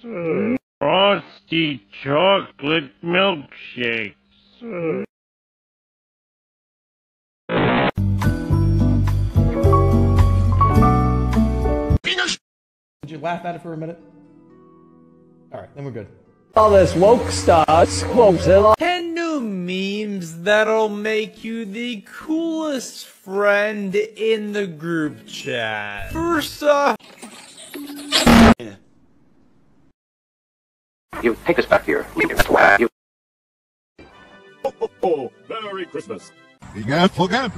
Frosty chocolate milkshakes. Did you laugh at it for a minute? All right, then we're good. All this woke stuff, Squoopzilla. 10 new memes that'll make you the coolest friend in the group chat. First off, You take us back here. That's why you. Oh, Merry Christmas. You forget,